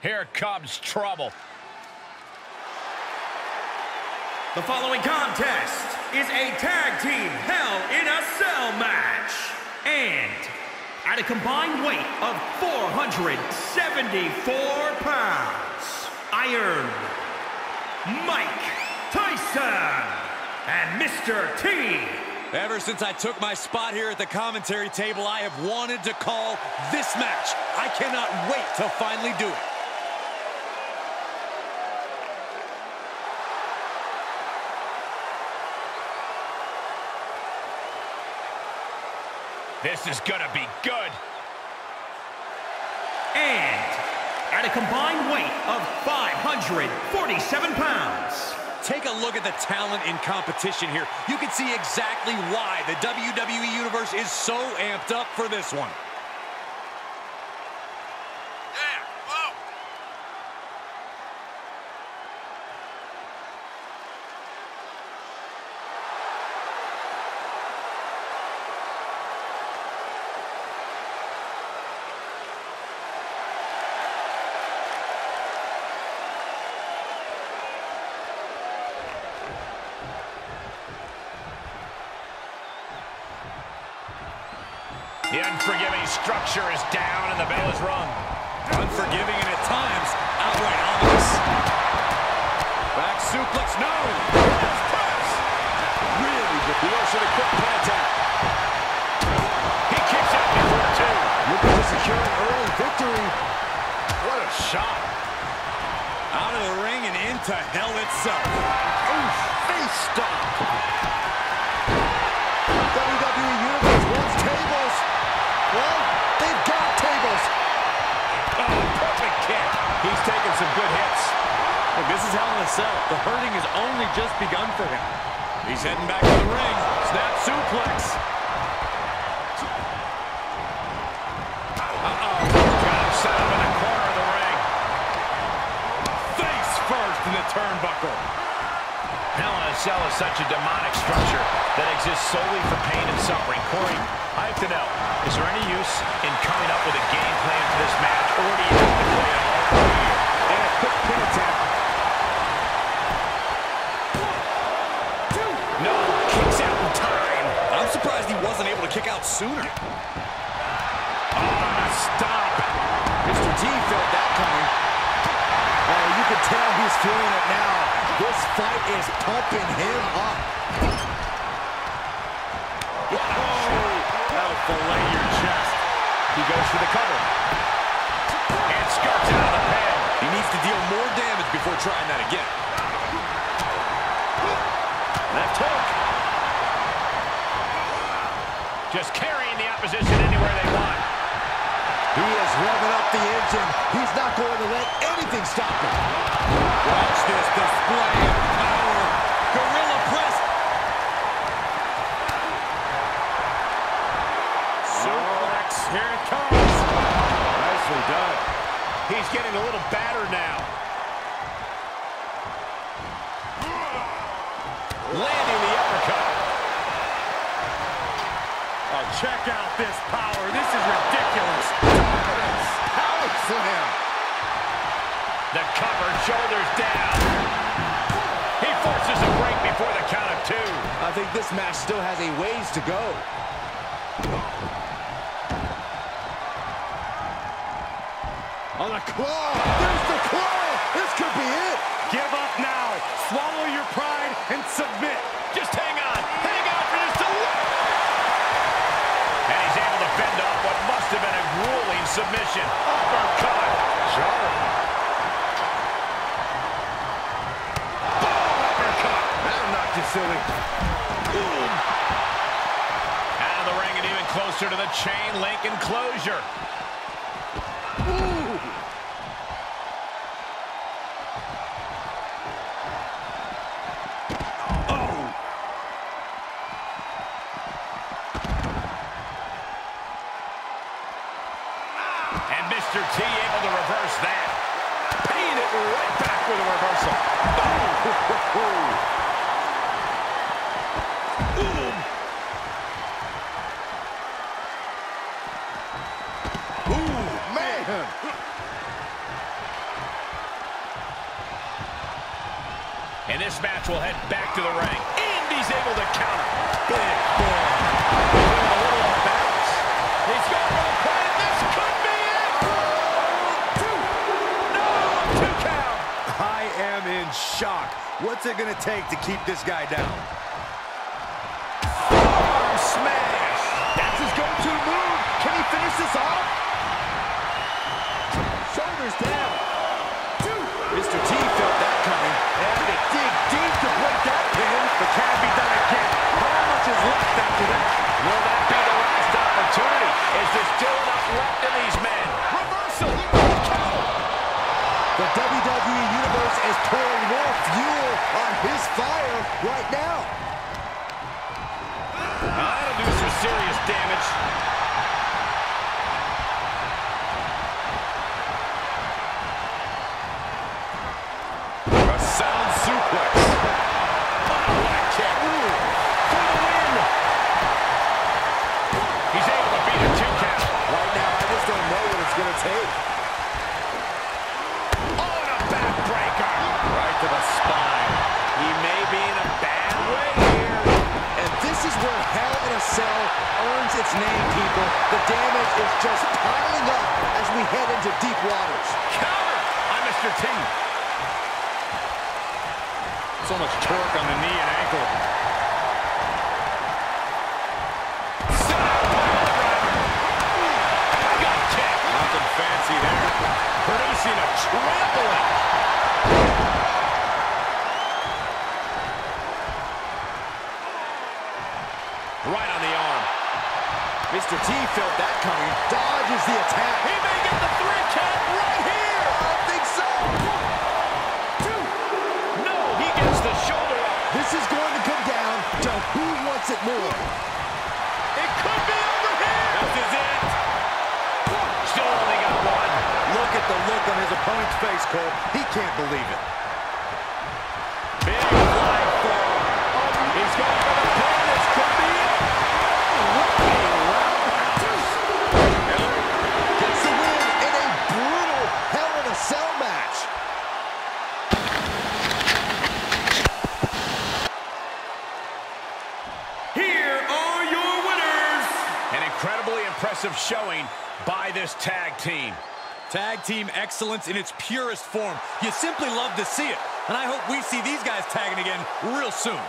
Here comes trouble. The following contest is a tag team Hell in a Cell match. And at a combined weight of 474 pounds, Iron Mike Tyson and Mr. T. Ever since I took my spot here at the commentary table, I have wanted to call this match. I cannot wait to finally do it. This is gonna be good. And at a combined weight of 547 pounds, Take a look at the talent in competition here. You can see exactly why the WWE Universe is so amped up for this one. The unforgiving structure is down and the bell is rung. Unforgiving and at times outright ominous. Back suplex, no! Press. Really good. He should have quick contact. He kicks out before two. Looking to secure an early victory. What a shot. Out of the ring and into hell itself. Oof, face stop. Is Hell in a Cell. The hurting has only just begun for him. He's heading back to the ring. Snap suplex. Uh-oh. Got him set up in the corner of the ring. Face first in the turnbuckle. Hell in a Cell is such a demonic structure that exists solely for pain and suffering. Corey, I have to know, is there any use in coming up with a game plan for this match, or do you have to play to kick out sooner. Oh, stop. Mr. T felt that coming. Oh, you can tell he's feeling it now. This fight is pumping him up. That'll fillet your chest. He goes for the cover. And skirts out of the. He needs to deal more damage before trying that again. Just carrying the opposition anywhere they want. He is revving up the engine. He's not going to let anything stop him. Watch this display Oh, check out this power. This is ridiculous. Power slam. The cover, shoulders down. He forces a break before the count of two. I think this match still has a ways to go. On a claw. There's the claw. This could be it. Give up now. Swallow your pride and submit. Just hang submission. Uppercut. Sharp. Boom, uppercut. That'll knock you silly. Boom. Out of the ring and even closer to the chain link enclosure. And able to reverse that? Paying it right back with a reversal. Oh. Ooh. Man. And this match will head back to the ring. And he's able to counter. Big boy. Shock. What's it going to take to keep this guy down? Arm smash. That's his go-to move. Can he finish this off? Shoulders down. Fuel on his fire right now. That'll do some serious damage. Its name, people. The damage is just piling up as we head into deep waters. Counter on Mr. T. So much torque on the knee and ankle. Nothing fancy there. Producing a Mr. T felt that coming. Dodges the attack. He may get the three count right here. I don't think so. Two. No, he gets the shoulder up. This is going to come down to who wants it more. It could be over here. This is it. Still only got one. Look at the look on his opponent's face, Cole. He can't believe it. Incredibly impressive showing by this tag team. Tag team excellence in its purest form. You simply love to see it. And I hope we see these guys tagging again real soon.